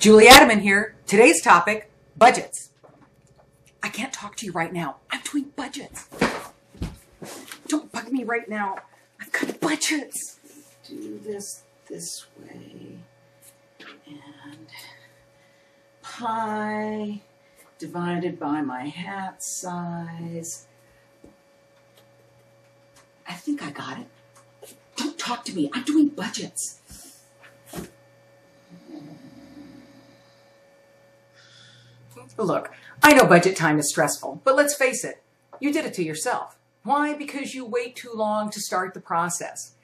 Julie Adamen here. Today's topic, budgets. I can't talk to you right now. I'm doing budgets. Don't bug me right now. I've got budgets. Do this this way. And pi divided by my hat size. I think I got it. Don't talk to me. I'm doing budgets. Look, I know budget time is stressful, but let's face it, you did it to yourself. Why? Because you wait too long to start the process.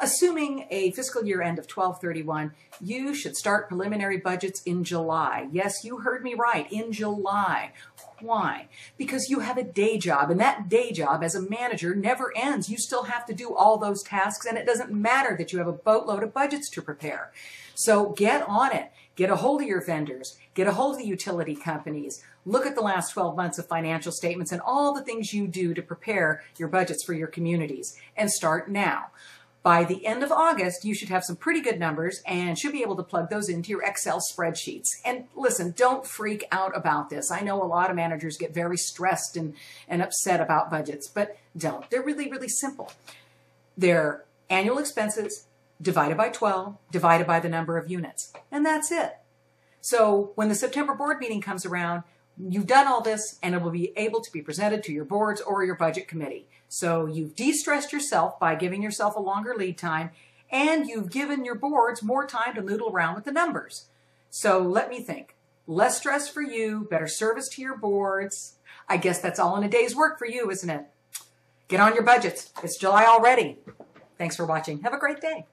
Assuming a fiscal year end of 1231, you should start preliminary budgets in July. Yes, you heard me right, in July. Why? Because you have a day job, and that day job as a manager never ends. You still have to do all those tasks, and it doesn't matter that you have a boatload of budgets to prepare. So get on it. Get a hold of your vendors. Get a hold of the utility companies. Look at the last 12 months of financial statements and all the things you do to prepare your budgets for your communities, and start now. By the end of August, you should have some pretty good numbers and should be able to plug those into your Excel spreadsheets. And listen, don't freak out about this. I know a lot of managers get very stressed and, and upset about budgets, but don't. They're really, really simple. They're annual expenses divided by 12, divided by the number of units. And that's it. So when the September board meeting comes around, You've done all this and it will be able to be presented to your boards or your budget committee. So you've de-stressed yourself by giving yourself a longer lead time and you've given your boards more time to noodle around with the numbers. So let me think. Less stress for you, better service to your boards. I guess that's all in a day's work for you, isn't it? Get on your budgets. It's July already. Thanks for watching. Have a great day.